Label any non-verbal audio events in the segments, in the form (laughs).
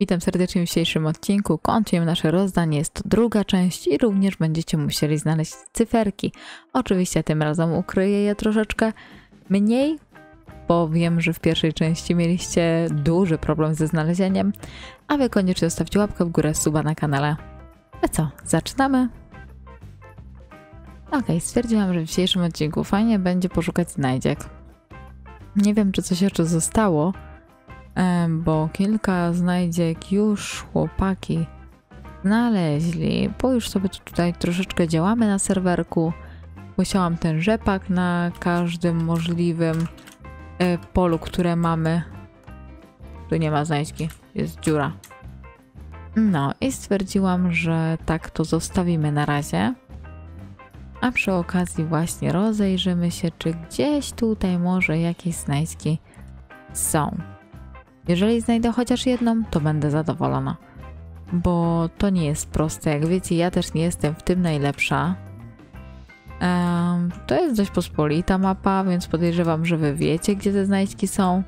Witam serdecznie w dzisiejszym odcinku. Kontynuujemy nasze rozdanie. Jest to druga część i również będziecie musieli znaleźć cyferki. Oczywiście tym razem ukryję je troszeczkę mniej, bo wiem, że w pierwszej części mieliście duży problem ze znalezieniem, a wy koniecznie zostawcie łapkę w górę, suba na kanale. A co, zaczynamy? Ok, stwierdziłam, że w dzisiejszym odcinku fajnie będzie poszukać znajdziek. Nie wiem, czy coś jeszcze zostało, bo kilka znajdziek już chłopaki znaleźli, bo już sobie tu tutaj troszeczkę działamy na serwerku. Musiałam ten rzepak na każdym możliwym e, polu, które mamy. Tu nie ma znajdźki, jest dziura. No i stwierdziłam, że tak to zostawimy na razie. A przy okazji właśnie rozejrzymy się, czy gdzieś tutaj może jakieś znajdźki są. Jeżeli znajdę chociaż jedną, to będę zadowolona. Bo to nie jest proste. Jak wiecie, ja też nie jestem w tym najlepsza. Em, to jest dość pospolita mapa, więc podejrzewam, że wy wiecie, gdzie te znajdźki są.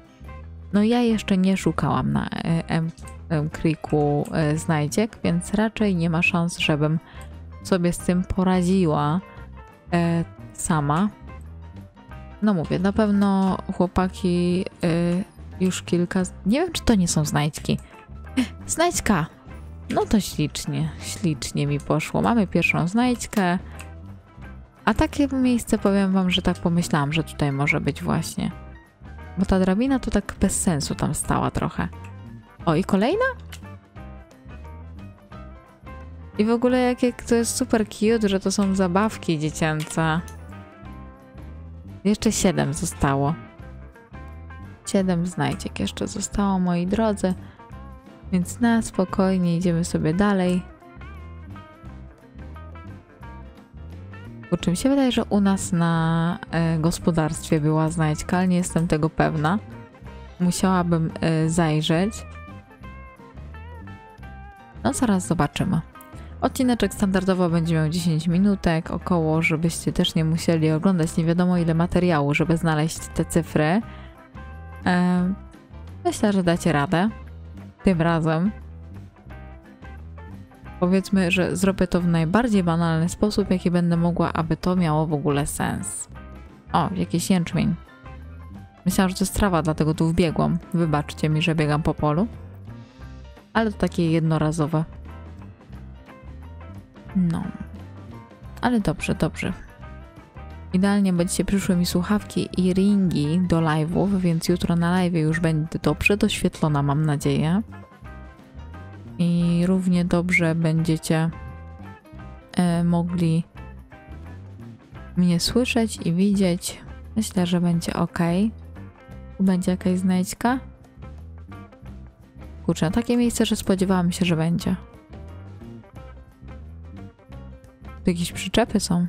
No ja jeszcze nie szukałam na e, M, M Creeku e, znajdziek, więc raczej nie ma szans, żebym sobie z tym poradziła e, sama. No mówię, na pewno chłopaki e, już kilka. Nie wiem, czy to nie są znajdźki. (laughs) Znajdźka! No to ślicznie, ślicznie mi poszło. Mamy pierwszą znajdźkę. A takie miejsce powiem wam, że tak pomyślałam, że tutaj może być właśnie. Bo ta drabina to tak bez sensu tam stała trochę. O, i kolejna? I w ogóle jakie to jest super cute, że to są zabawki dziecięce. Jeszcze siedem zostało. Siedem znajdziek jeszcze zostało, moi drodzy. Więc na spokojnie idziemy sobie dalej. Po czym się wydaje, że u nas na e, gospodarstwie była znajdźka, ale nie jestem tego pewna. Musiałabym e, zajrzeć. No zaraz zobaczymy. Odcineczek standardowo będzie miał 10 minutek około, żebyście też nie musieli oglądać nie wiadomo ile materiału, żeby znaleźć te cyfry. E, myślę, że dacie radę. Tym razem. Powiedzmy, że zrobię to w najbardziej banalny sposób, jaki będę mogła, aby to miało w ogóle sens. O, jakiś jęczmień. Myślałam, że to jest trawa, dlatego tu wbiegłam. Wybaczcie mi, że biegam po polu. Ale to takie jednorazowe. No. Ale dobrze, dobrze. Idealnie będziecie przyszły mi słuchawki i ringi do live'ów, więc jutro na live już będę dobrze doświetlona, mam nadzieję. I równie dobrze będziecie e, mogli mnie słyszeć i widzieć. Myślę, że będzie ok. Będzie jakaś znajdźka. Kurczę, takie miejsce, że spodziewałam się, że będzie. Tu jakieś przyczepy są.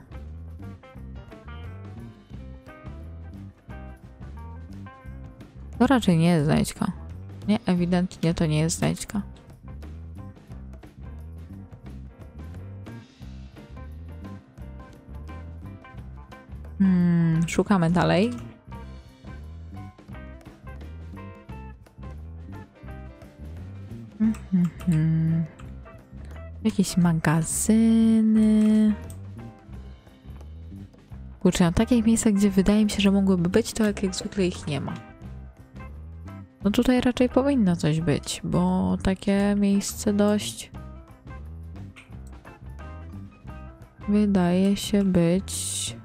To raczej nie jest znajdźka. Nie, ewidentnie to nie jest znajdźka. Hmm, szukamy dalej. Mhm. Jakieś magazyny. Kurczę, na takich miejscach, gdzie wydaje mi się, że mogłyby być, to jak, jak zwykle ich nie ma. No tutaj raczej powinno coś być, bo takie miejsce dość wydaje się być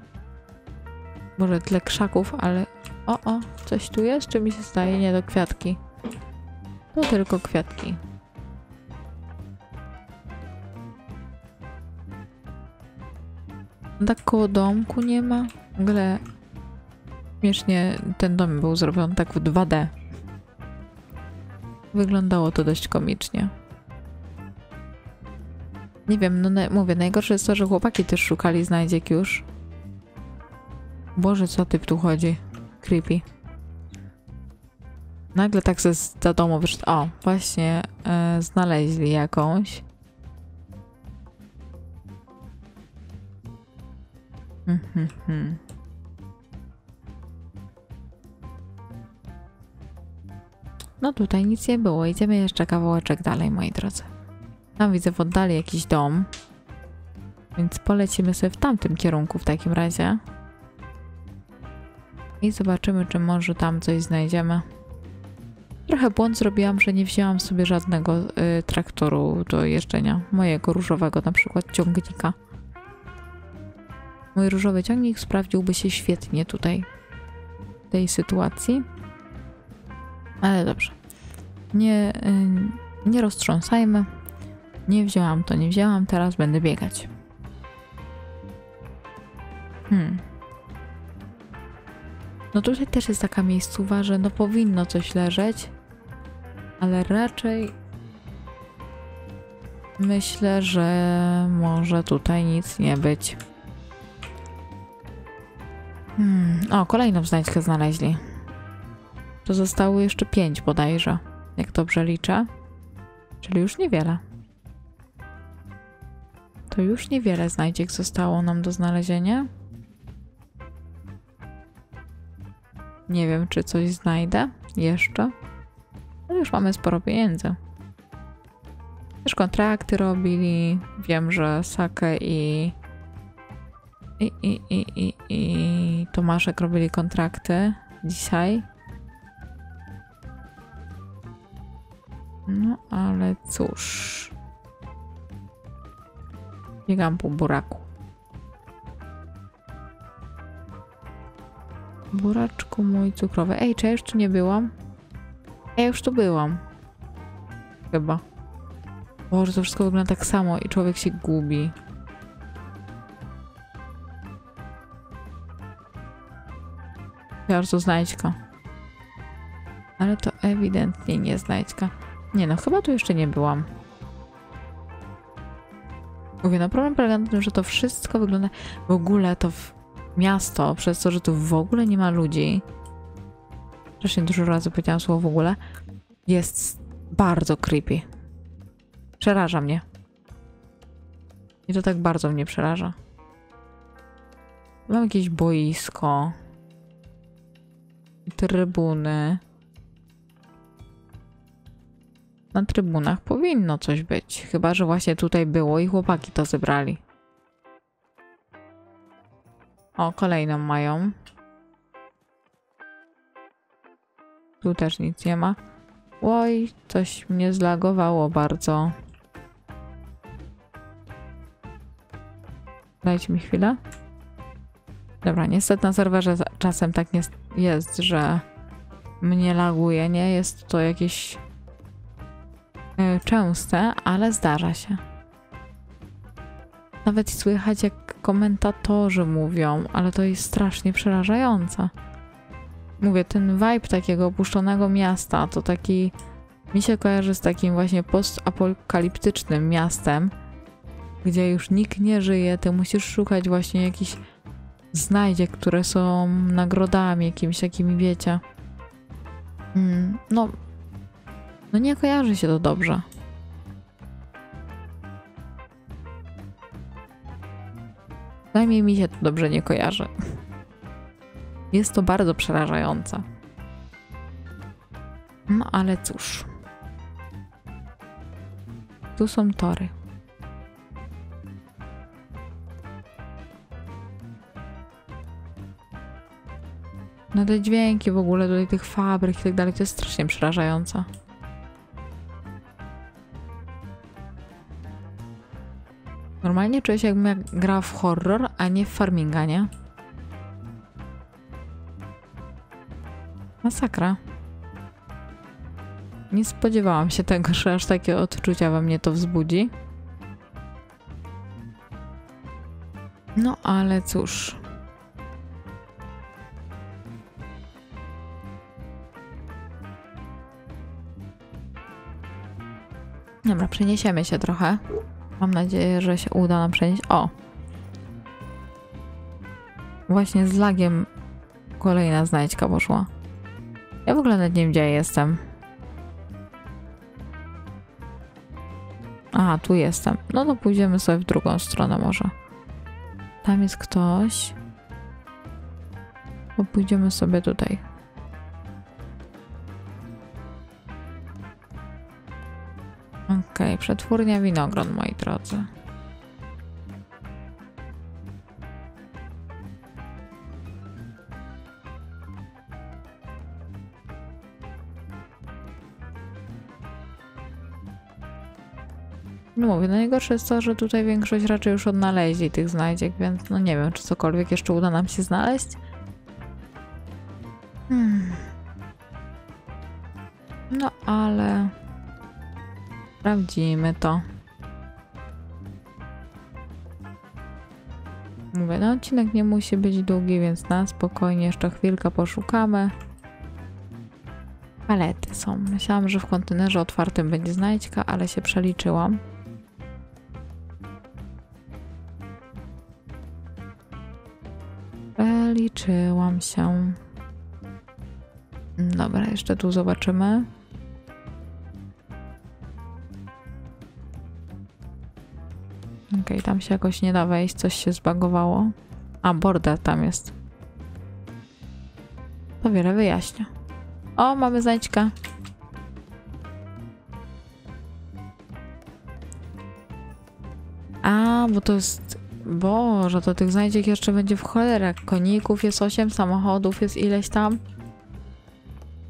może tle krzaków, ale o, o, coś tu jest, czy mi się zdaje? Nie, to kwiatki. To tylko kwiatki. Tak koło domku nie ma. W ogóle śmiesznie ten dom był zrobiony tak w 2D. Wyglądało to dość komicznie. Nie wiem, no na, mówię, najgorsze jest to, że chłopaki też szukali znajdziek już. Boże, co typ tu chodzi? Creepy. Nagle tak ze za domu wyszedł. O, właśnie e, znaleźli jakąś. Mhm, mhm. No tutaj nic nie było. Idziemy jeszcze kawałeczek dalej, moi drodzy. Tam widzę w oddali jakiś dom. Więc polecimy sobie w tamtym kierunku w takim razie. I zobaczymy, czy może tam coś znajdziemy. Trochę błąd zrobiłam, że nie wzięłam sobie żadnego y, traktoru do jeżdżenia. Mojego różowego, na przykład ciągnika. Mój różowy ciągnik sprawdziłby się świetnie tutaj, w tej sytuacji. Ale dobrze. Nie, y, nie roztrząsajmy. Nie wzięłam to, nie wzięłam, teraz będę biegać. Hmm. No tutaj też jest taka miejscowa, że no powinno coś leżeć, ale raczej myślę, że może tutaj nic nie być. Hmm. O, kolejną znajdźkę znaleźli. To zostało jeszcze pięć bodajże, jak dobrze liczę. Czyli już niewiele. To już niewiele znajdziek zostało nam do znalezienia. Nie wiem, czy coś znajdę jeszcze. Ale już mamy sporo pieniędzy. Też kontrakty robili. Wiem, że Sake i i, i, i, i, i Tomaszek robili kontrakty dzisiaj. Cóż. Biegam po buraku. Buraczku mój cukrowy. Ej, czy ja już tu nie byłam? Ja już tu byłam. Chyba. Boże, to wszystko wygląda tak samo i człowiek się gubi. Bardzo znajdźka. Ale to ewidentnie nie znajdźka. Nie no, chyba tu jeszcze nie byłam. Mówię, no problem polega na tym, że to wszystko wygląda... W ogóle to w miasto, przez to, że tu w ogóle nie ma ludzi, wcześniej dużo razy powiedziałam słowo w ogóle, jest bardzo creepy. Przeraża mnie. I to tak bardzo mnie przeraża. Mam jakieś boisko. Trybuny. Na trybunach powinno coś być. Chyba, że właśnie tutaj było i chłopaki to zebrali. O, kolejną mają. Tu też nic nie ma. Oj, coś mnie zlagowało bardzo. Dajcie mi chwilę. Dobra, niestety na serwerze czasem tak jest, że mnie laguje. Nie jest to jakieś yy, częste, ale zdarza się. Nawet słychać, jak komentatorzy mówią, ale to jest strasznie przerażające. Mówię, ten vibe takiego opuszczonego miasta to taki. Mi się kojarzy z takim właśnie postapokaliptycznym miastem, gdzie już nikt nie żyje, ty musisz szukać właśnie jakichś znajdziek, które są nagrodami jakimiś takimi, wiecie. Mm, no, no nie kojarzy się to dobrze. Przynajmniej mi się to dobrze nie kojarzy. Jest to bardzo przerażające. No ale cóż. Tu są tory. No te dźwięki w ogóle tutaj tych fabryk i tak dalej, to jest strasznie przerażające. Normalnie czuję się jakbym jak grała w horror, a nie w farminga, nie? Masakra. Nie spodziewałam się tego, że aż takie odczucia we mnie to wzbudzi. No ale cóż. Dobra, przeniesiemy się trochę. Mam nadzieję, że się uda nam przenieść. O! Właśnie z lagiem kolejna znajdźka poszła. Ja w ogóle nad nim gdzie jestem. Aha, tu jestem. No to pójdziemy sobie w drugą stronę może. Tam jest ktoś. Bo pójdziemy sobie tutaj. Okej, przetwórnia winogron, moi drodzy. No mówię, najgorsze jest to, że tutaj większość raczej już odnaleźli tych znajdziek, więc no nie wiem, czy cokolwiek jeszcze uda nam się znaleźć. Hmm. No ale... Sprawdzimy to. Mówię, no odcinek nie musi być długi, więc na spokojnie jeszcze chwilkę poszukamy. Palety są. Myślałam, że w kontenerze otwartym będzie znajdźka, ale się przeliczyłam. Przeliczyłam się. Dobra, jeszcze tu zobaczymy. Okej, tam się jakoś nie da wejść, coś się zbagowało. A, border tam jest. To wiele wyjaśnia. O, mamy znajdźkę. A, bo to jest... Boże, to tych znajdziek jeszcze będzie w cholerę. Koników jest 8, samochodów jest ileś tam.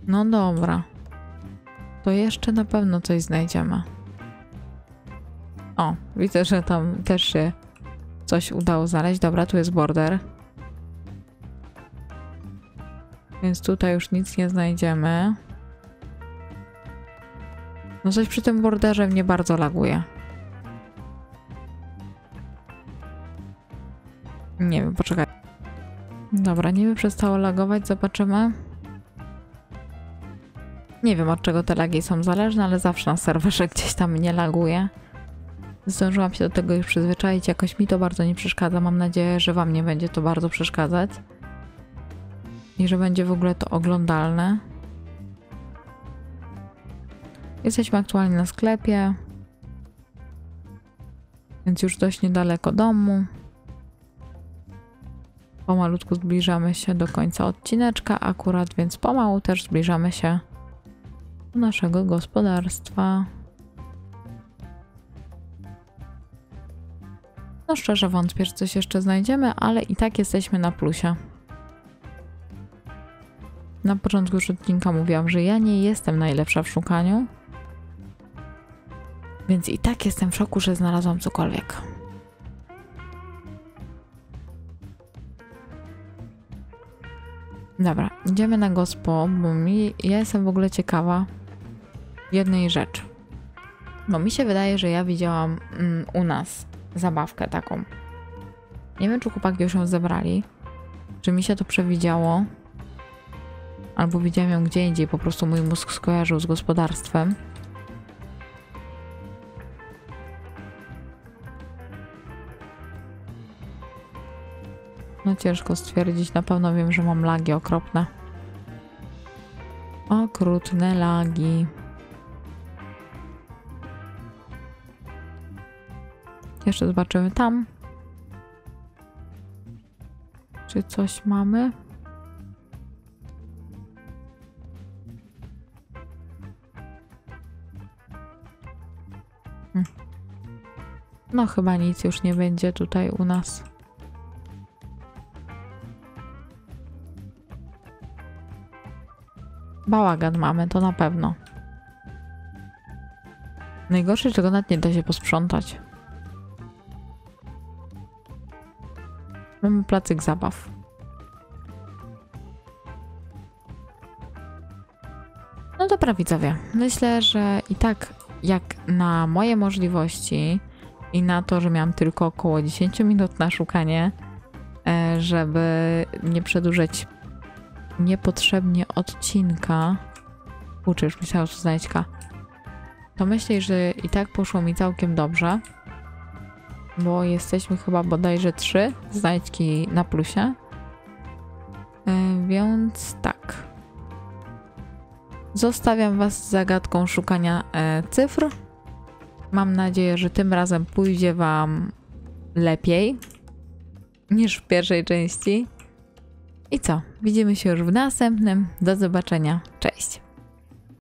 No dobra. To jeszcze na pewno coś znajdziemy. O, widzę, że tam też się coś udało znaleźć. Dobra, tu jest border. Więc tutaj już nic nie znajdziemy. No coś przy tym borderze mnie bardzo laguje. Nie wiem, poczekaj. Dobra, niby przestało lagować, zobaczymy. Nie wiem od czego te lagi są zależne, ale zawsze na serwerze gdzieś tam nie laguje. Zdążyłam się do tego już przyzwyczaić, jakoś mi to bardzo nie przeszkadza. Mam nadzieję, że Wam nie będzie to bardzo przeszkadzać. I że będzie w ogóle to oglądalne. Jesteśmy aktualnie na sklepie. Więc już dość niedaleko domu. Pomalutku zbliżamy się do końca odcineczka akurat, więc pomału też zbliżamy się do naszego gospodarstwa. No szczerze wątpię, że coś jeszcze znajdziemy, ale i tak jesteśmy na plusie. Na początku już odcinka mówiłam, że ja nie jestem najlepsza w szukaniu. Więc i tak jestem w szoku, że znalazłam cokolwiek. Dobra, idziemy na gospo, bo mi, ja jestem w ogóle ciekawa jednej rzeczy. Bo mi się wydaje, że ja widziałam mm, u nas zabawkę taką. Nie wiem, czy chłopaki już ją zebrali, czy mi się to przewidziało, albo widziałem ją gdzie indziej, po prostu mój mózg skojarzył z gospodarstwem. No ciężko stwierdzić, na pewno wiem, że mam lagi okropne. Okrutne lagi. Jeszcze zobaczymy tam. Czy coś mamy? Hm. No chyba nic już nie będzie tutaj u nas. Bałagan mamy, to na pewno. Najgorsze, czego nawet nie da się posprzątać. Mamy placyk zabaw. No dobra widzowie, myślę, że i tak jak na moje możliwości i na to, że miałam tylko około 10 minut na szukanie, e, żeby nie przedłużać niepotrzebnie odcinka. Uczy, już myślałam, że znajdźka. To myślę, że i tak poszło mi całkiem dobrze bo jesteśmy chyba bodajże trzy znajdźki na plusie. E, więc tak. Zostawiam Was z zagadką szukania e, cyfr. Mam nadzieję, że tym razem pójdzie Wam lepiej niż w pierwszej części. I co? Widzimy się już w następnym. Do zobaczenia. Cześć.